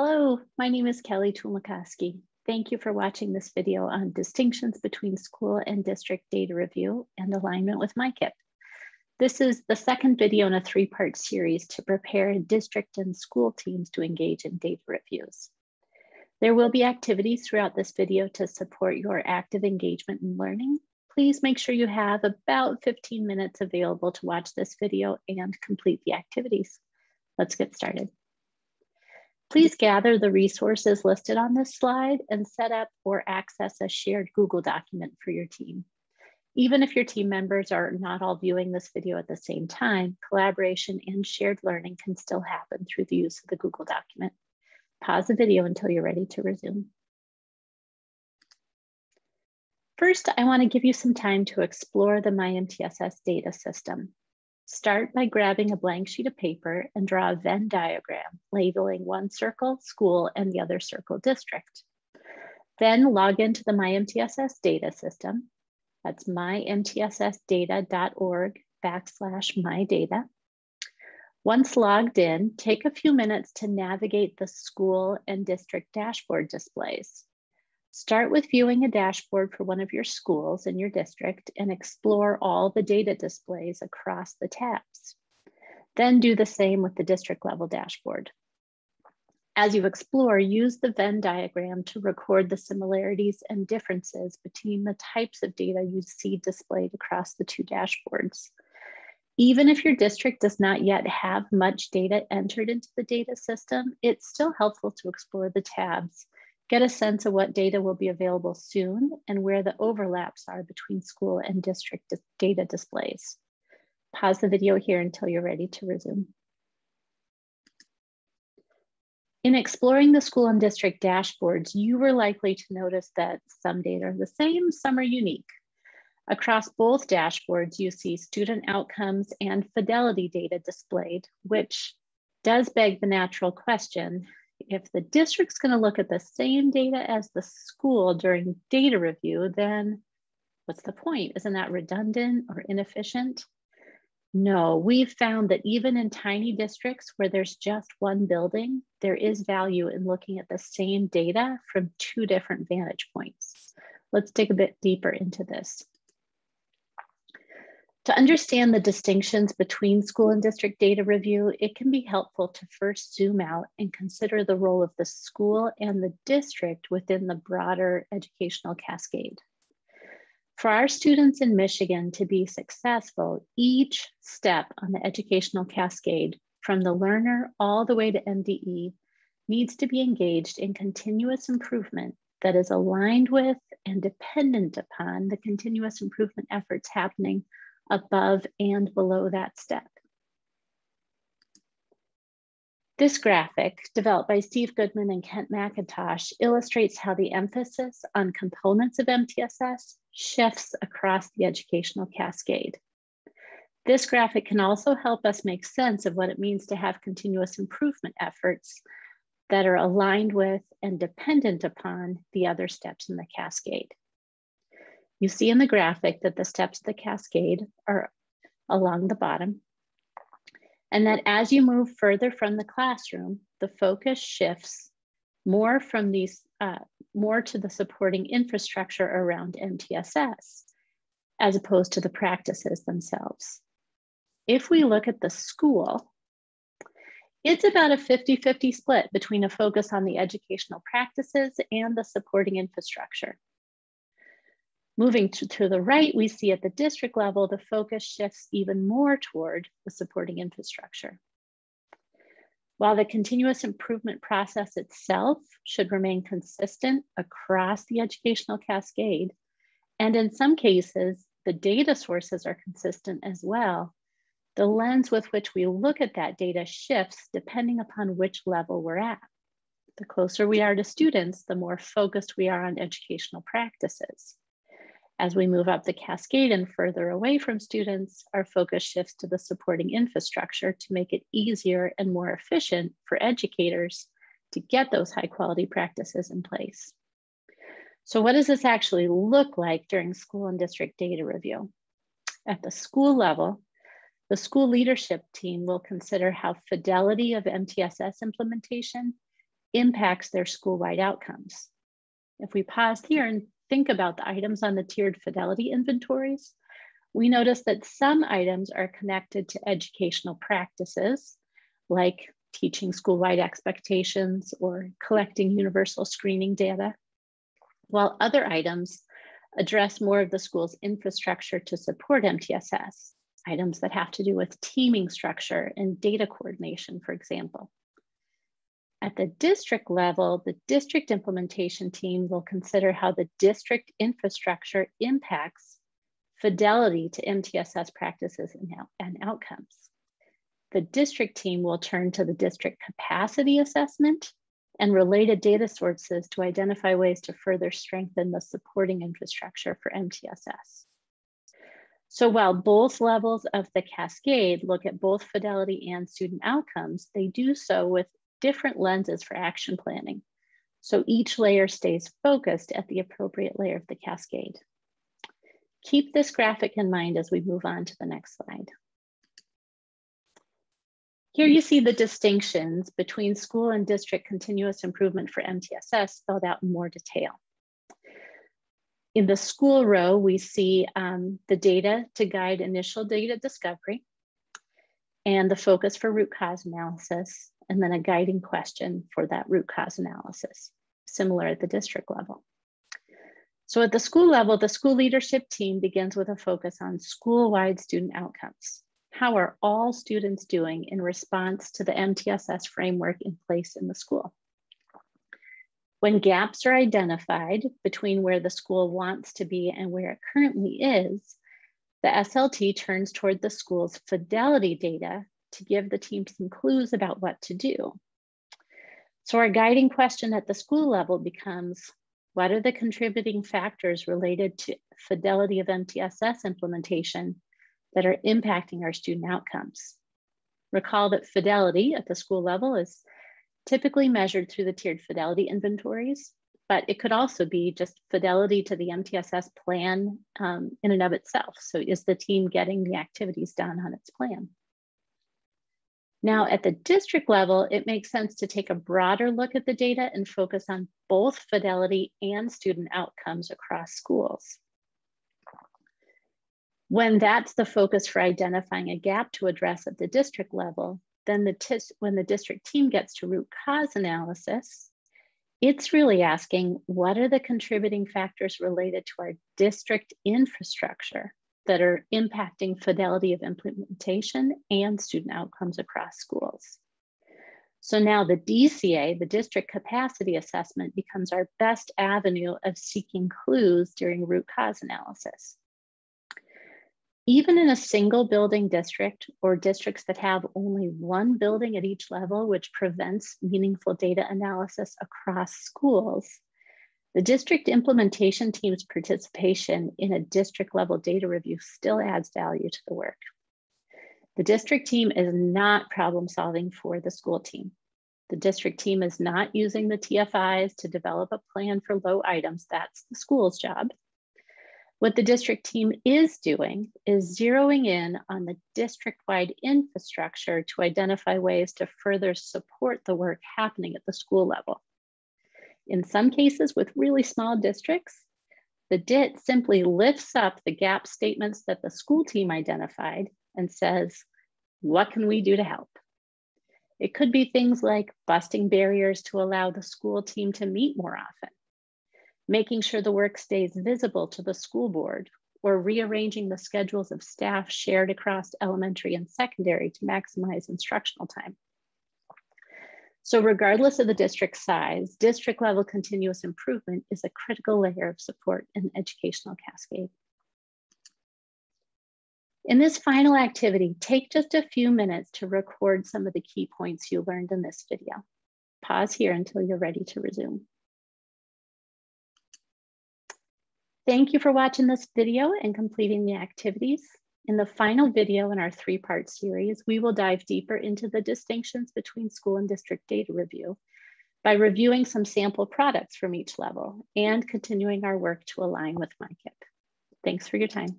Hello, my name is Kelly Tulmakoski. Thank you for watching this video on distinctions between school and district data review and alignment with MICIP. This is the second video in a three-part series to prepare district and school teams to engage in data reviews. There will be activities throughout this video to support your active engagement and learning. Please make sure you have about 15 minutes available to watch this video and complete the activities. Let's get started. Please gather the resources listed on this slide and set up or access a shared Google document for your team. Even if your team members are not all viewing this video at the same time, collaboration and shared learning can still happen through the use of the Google document. Pause the video until you're ready to resume. First, I wanna give you some time to explore the MiMTSS data system. Start by grabbing a blank sheet of paper and draw a Venn diagram, labeling one circle school and the other circle district. Then log into the MiMTSS data system. That's mymtssdata.org backslash mydata. Once logged in, take a few minutes to navigate the school and district dashboard displays. Start with viewing a dashboard for one of your schools in your district and explore all the data displays across the tabs. Then do the same with the district level dashboard. As you explore, use the Venn diagram to record the similarities and differences between the types of data you see displayed across the two dashboards. Even if your district does not yet have much data entered into the data system, it's still helpful to explore the tabs Get a sense of what data will be available soon and where the overlaps are between school and district data displays. Pause the video here until you're ready to resume. In exploring the school and district dashboards, you were likely to notice that some data are the same, some are unique. Across both dashboards, you see student outcomes and fidelity data displayed, which does beg the natural question, if the district's going to look at the same data as the school during data review, then what's the point? Isn't that redundant or inefficient? No, we've found that even in tiny districts where there's just one building, there is value in looking at the same data from two different vantage points. Let's dig a bit deeper into this. To understand the distinctions between school and district data review, it can be helpful to first zoom out and consider the role of the school and the district within the broader educational cascade. For our students in Michigan to be successful, each step on the educational cascade, from the learner all the way to MDE, needs to be engaged in continuous improvement that is aligned with and dependent upon the continuous improvement efforts happening above and below that step. This graphic, developed by Steve Goodman and Kent McIntosh, illustrates how the emphasis on components of MTSS shifts across the educational cascade. This graphic can also help us make sense of what it means to have continuous improvement efforts that are aligned with and dependent upon the other steps in the cascade. You see in the graphic that the steps of the cascade are along the bottom, and that as you move further from the classroom, the focus shifts more from these, uh, more to the supporting infrastructure around MTSS, as opposed to the practices themselves. If we look at the school, it's about a 50-50 split between a focus on the educational practices and the supporting infrastructure. Moving to, to the right, we see at the district level, the focus shifts even more toward the supporting infrastructure. While the continuous improvement process itself should remain consistent across the educational cascade, and in some cases, the data sources are consistent as well, the lens with which we look at that data shifts depending upon which level we're at. The closer we are to students, the more focused we are on educational practices. As we move up the cascade and further away from students, our focus shifts to the supporting infrastructure to make it easier and more efficient for educators to get those high quality practices in place. So what does this actually look like during school and district data review? At the school level, the school leadership team will consider how fidelity of MTSS implementation impacts their school-wide outcomes. If we pause here and think about the items on the tiered fidelity inventories, we notice that some items are connected to educational practices, like teaching school-wide expectations or collecting universal screening data, while other items address more of the school's infrastructure to support MTSS, items that have to do with teaming structure and data coordination, for example. At the district level, the district implementation team will consider how the district infrastructure impacts fidelity to MTSS practices and, and outcomes. The district team will turn to the district capacity assessment and related data sources to identify ways to further strengthen the supporting infrastructure for MTSS. So while both levels of the cascade look at both fidelity and student outcomes, they do so with different lenses for action planning. So each layer stays focused at the appropriate layer of the cascade. Keep this graphic in mind as we move on to the next slide. Here you see the distinctions between school and district continuous improvement for MTSS spelled out in more detail. In the school row, we see um, the data to guide initial data discovery and the focus for root cause analysis, and then a guiding question for that root cause analysis, similar at the district level. So at the school level, the school leadership team begins with a focus on school-wide student outcomes. How are all students doing in response to the MTSS framework in place in the school? When gaps are identified between where the school wants to be and where it currently is, the SLT turns toward the school's fidelity data to give the team some clues about what to do. So our guiding question at the school level becomes, what are the contributing factors related to fidelity of MTSS implementation that are impacting our student outcomes? Recall that fidelity at the school level is typically measured through the tiered fidelity inventories, but it could also be just fidelity to the MTSS plan um, in and of itself. So is the team getting the activities done on its plan? Now at the district level, it makes sense to take a broader look at the data and focus on both fidelity and student outcomes across schools. When that's the focus for identifying a gap to address at the district level, then the when the district team gets to root cause analysis, it's really asking what are the contributing factors related to our district infrastructure that are impacting fidelity of implementation and student outcomes across schools. So now the DCA, the district capacity assessment, becomes our best avenue of seeking clues during root cause analysis. Even in a single building district or districts that have only one building at each level, which prevents meaningful data analysis across schools, the district implementation team's participation in a district level data review still adds value to the work. The district team is not problem solving for the school team. The district team is not using the TFIs to develop a plan for low items. That's the school's job. What the district team is doing is zeroing in on the district-wide infrastructure to identify ways to further support the work happening at the school level. In some cases with really small districts, the DIT simply lifts up the gap statements that the school team identified and says, what can we do to help? It could be things like busting barriers to allow the school team to meet more often making sure the work stays visible to the school board, or rearranging the schedules of staff shared across elementary and secondary to maximize instructional time. So regardless of the district size, district level continuous improvement is a critical layer of support in the educational cascade. In this final activity, take just a few minutes to record some of the key points you learned in this video. Pause here until you're ready to resume. Thank you for watching this video and completing the activities. In the final video in our three-part series, we will dive deeper into the distinctions between school and district data review by reviewing some sample products from each level and continuing our work to align with MICIP. Thanks for your time.